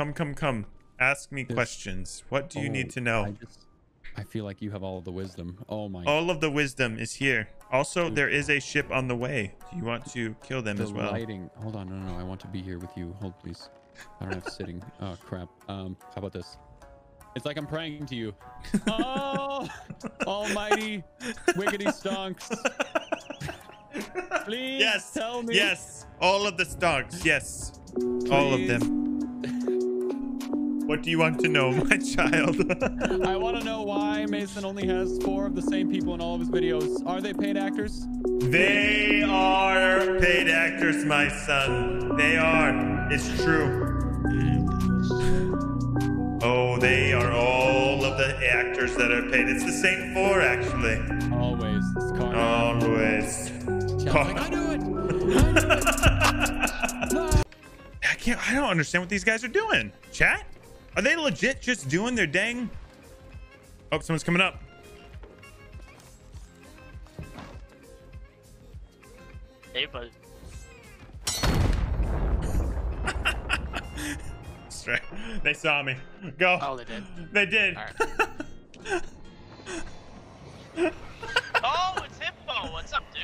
Come, come, come. Ask me questions. What do you Oh, need to know? I just, I feel like you have all of the wisdom. Oh my. All of the wisdom is here. Also, Dude. there is a ship on the way. Do you want to kill them the as well? lighting. Hold on, no, no, no. I want to be here with you. Hold, please. I don't have sitting. Oh crap. Um, how about this? It's like I'm praying to you. Oh, Almighty, wiggity stonks. Please Yes. tell me. Yes. All of the stonks. Yes. All of them. What do you want to know, my child? I want to know why Mason only has four of the same people in all of his videos. Are they paid actors? they are paid actors, my son. They are. It's true. Oh, they are all of the actors that are paid. It's the same four, actually. Always. It's. Always. Like, I knew it. I knew it. I can't. I don't understand what these guys are doing. Chat? Are they legit just doing their dang? Oh, someone's coming up. Hey, bud. Straight. They saw me. Go. Oh, they did. They did. Oh, it's Hitbo. Oh, what's up, dude?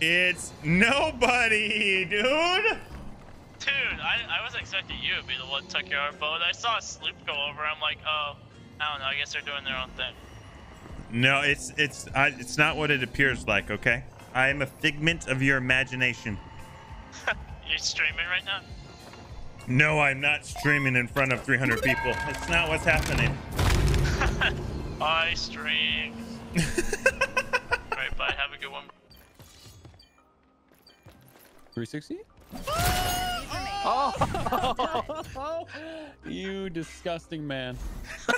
It's nobody, dude. Dude, I, I wasn't expecting you to be the one who took your boat. I saw a sloop go over. I'm like, oh, I don't know. I guess they're doing their own thing. No, it's it's I, it's not what it appears like. Okay, I am a figment of your imagination. You're streaming right now? No, I'm not streaming in front of 300 people. It's not what's happening. I stream. Alright, bye. Have a good one. 360? Oh! you disgusting man.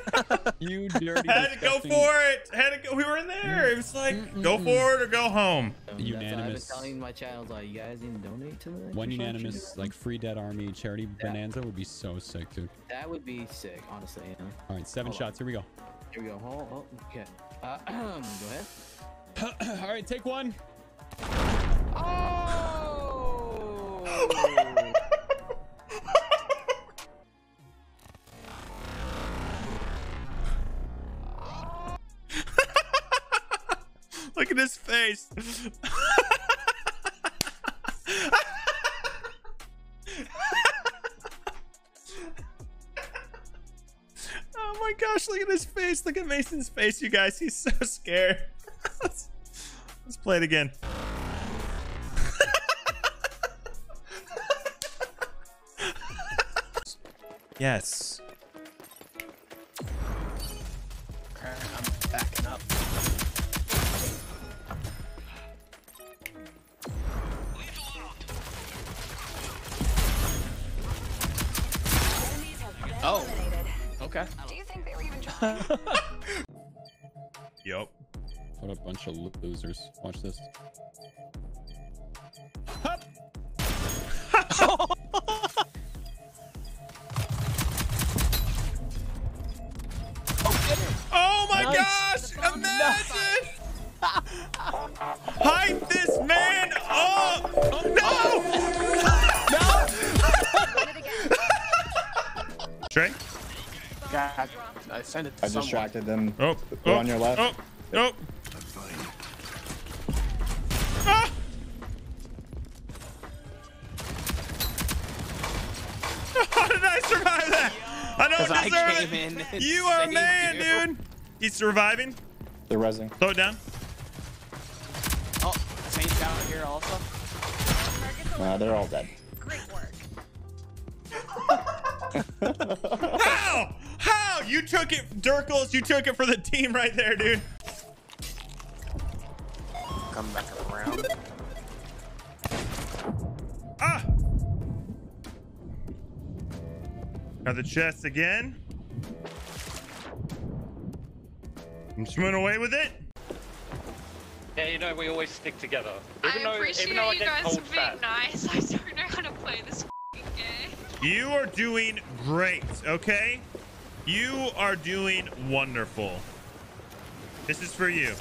you dirty. Had to go for it. Had to go. We were in there. It was like, go for it or go home. Unanimous. I've been telling my child, like, you guys need to donate to the. One unanimous, like free dead army charity Yeah. bonanza would be so sick, dude. That would be sick, honestly. You know? All right, seven Hold on. shots. Here we go. Here we go. Hold, oh, okay. Uh, go ahead. All right, take one. Oh! Look at his face. oh my gosh, look at his face. Look at Mason's face, you guys. He's so scared. let's, let's play it again. yes. Oh. Okay. Do you think they were even trying? Yup. What a bunch of losers. Watch this. Oh my Nice. gosh! Imagine! Hype this man up! No! God, I sent it to I someone. distracted them. Oh, Go oh, on your left. Oh, oh. Ah! How did I survive that? I don't 'Cause I deserve came it. in You are a man, you. dude. He's surviving. They're rezzing. Slow it down. Oh, Saint's out here also. Nah, they're all dead. Great work. How? How? You took it, Dirkles. You took it for the team right there, dude. Come back around. Ah! Got the chest again. I'm swimming away with it. Yeah, you know, we always stick together. I though, appreciate even though you get guys being fat. nice. I don't know how to play this f***ing game. You are doing great, okay? You are doing wonderful. This is for you.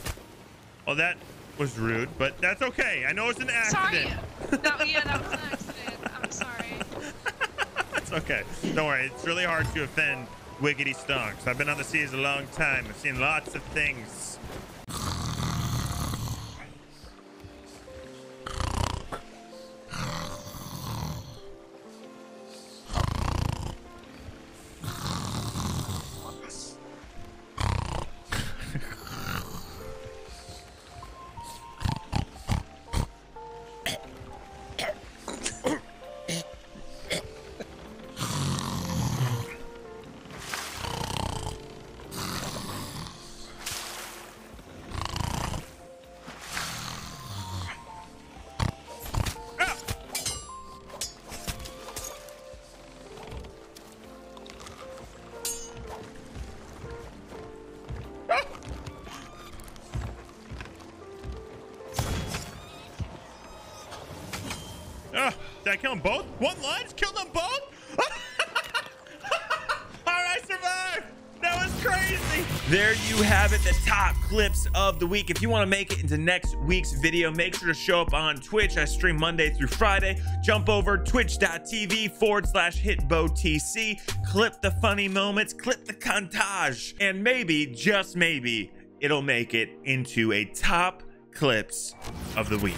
Well, that was rude, but that's okay. I know it's an accident. Sorry. No, yeah, that was an accident. I'm sorry. That's okay. Don't worry. It's really hard to offend Wiggity Stonks. I've been on the seas a long time. I've seen lots of things. Did I kill them both? One lunge? Killed them both? All right, survived. That was crazy. There you have it, the top clips of the week. If you want to make it into next week's video, make sure to show up on Twitch. I stream Monday through Friday. Jump over twitch.tv forward slash hitbotc. Clip the funny moments, clip the contage, and maybe, just maybe, it'll make it into a top clips of the week.